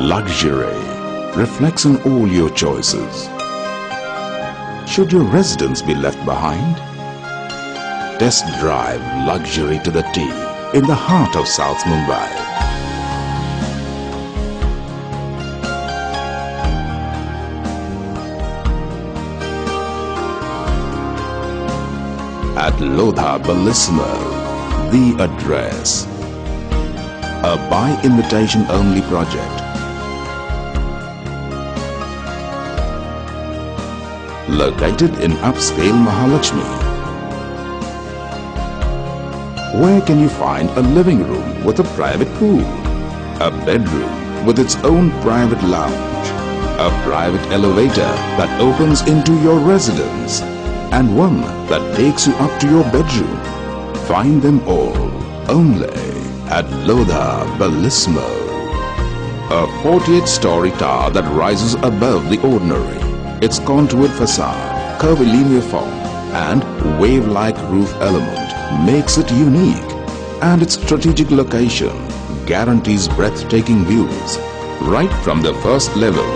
Luxury reflects on all your choices. Should your residence be left behind? Test drive luxury to the T in the heart of South Mumbai. At Lodha Bellissimo, the address. A by invitation only project. Located in upscale Mahalaxmi. Where can you find a living room with a private pool? A bedroom with its own private lounge? A private elevator that opens into your residence? And one that takes you up to your bedroom? Find them all only at Lodha Bellissimo. A 48-story tower that rises above the ordinary. Its contoured facade, curvilinear form and wave-like roof element makes it unique. And its strategic location guarantees breathtaking views right from the first level.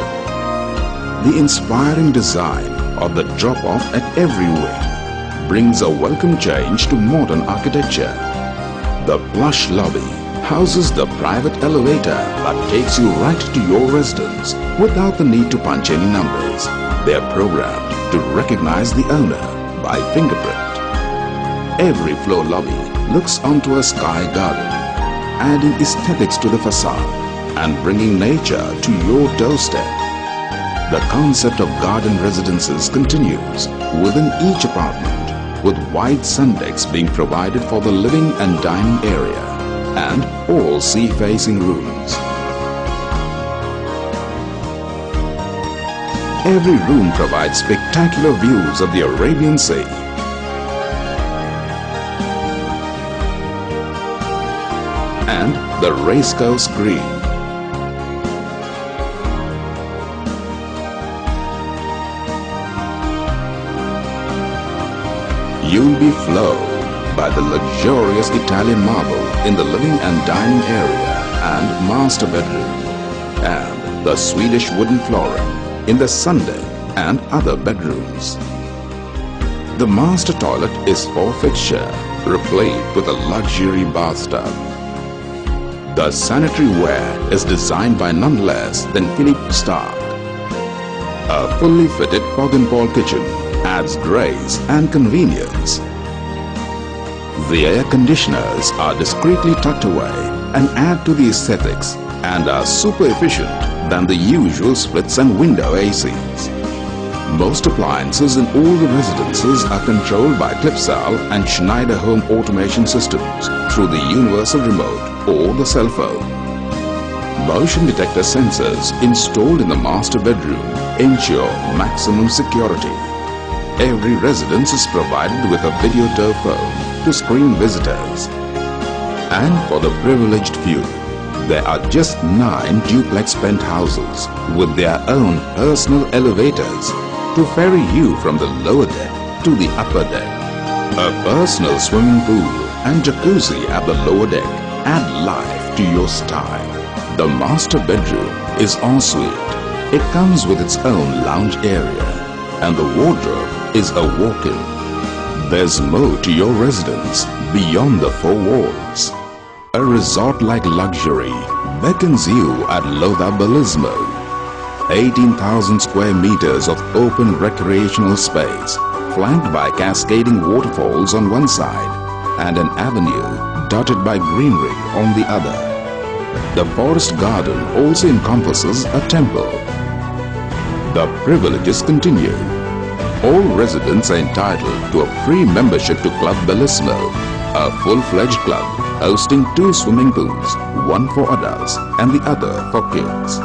The inspiring design of the drop-off at every wing brings a welcome change to modern architecture. The plush lobby houses the private elevator that takes you right to your residence without the need to punch any numbers. They are programmed to recognize the owner by fingerprint. Every floor lobby looks onto a sky garden, adding aesthetics to the facade and bringing nature to your doorstep. The concept of garden residences continues within each apartment with wide sun decks being provided for the living and dining area and all sea-facing rooms. Every room provides spectacular views of the Arabian Sea. And the racecourse green. You'll be flowed by the luxurious Italian marble in the living and dining area and master bedroom and the Swedish wooden flooring in the Sunday and other bedrooms. The master toilet is four fixture, replete with a luxury bathtub. The sanitary ware is designed by none less than Philippe Starck. A fully fitted Poggenpohl kitchen adds grace and convenience. The air conditioners are discreetly tucked away and add to the aesthetics and are super efficient than the usual splits and window ACs. Most appliances in all the residences are controlled by Clipsal and Schneider home automation systems through the universal remote or the cell phone. Motion detector sensors installed in the master bedroom ensure maximum security. Every residence is provided with a video phone screen visitors. And for the privileged few, there are just nine duplex penthouses with their own personal elevators to ferry you from the lower deck to the upper deck. A personal swimming pool and jacuzzi at the lower deck add life to your style. The master bedroom is ensuite. It comes with its own lounge area and the wardrobe is a walk-in. There's more to your residence beyond the four walls. A resort-like luxury beckons you at Lodha Bellissimo. 18,000 square meters of open recreational space flanked by cascading waterfalls on one side and an avenue dotted by greenery on the other. The forest garden also encompasses a temple. The privileges continue. All residents are entitled to a free membership to Club Bellissimo, a full-fledged club hosting two swimming pools, one for adults and the other for kids.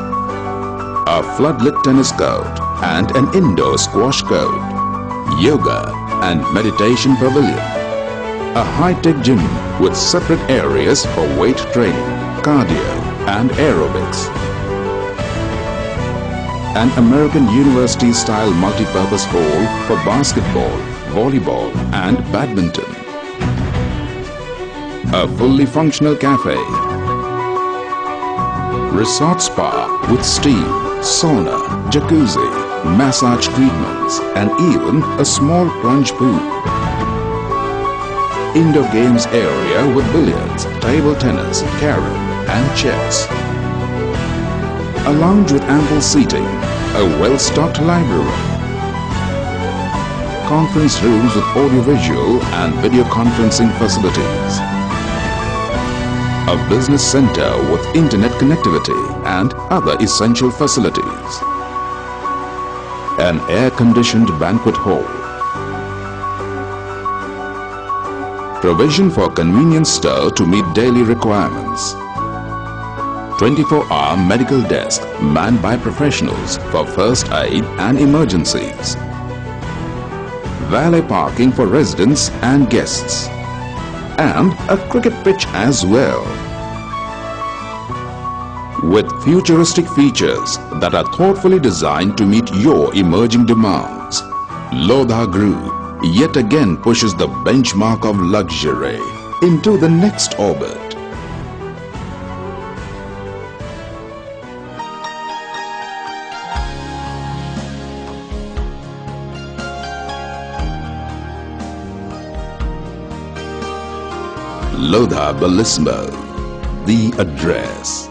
A floodlit tennis court and an indoor squash court, yoga and meditation pavilion, a high-tech gym with separate areas for weight training, cardio and aerobics, an American University-style multi-purpose hall for basketball, volleyball and badminton. A fully functional cafe. Resort spa with steam, sauna, jacuzzi, massage treatments and even a small plunge pool. Indoor games area with billiards, table tennis, carom and chess. A lounge with ample seating, a well-stocked library, conference rooms with audiovisual and video conferencing facilities. A business center with internet connectivity and other essential facilities. An air-conditioned banquet hall. Provision for convenience store to meet daily requirements. 24-hour medical desk manned by professionals for first aid and emergencies valet parking for residents and guests, and a cricket pitch as well. With futuristic features that are thoughtfully designed to meet your emerging demands, Lodha Group yet again pushes the benchmark of luxury into the next orbit. Lodha Bellissimo, the address.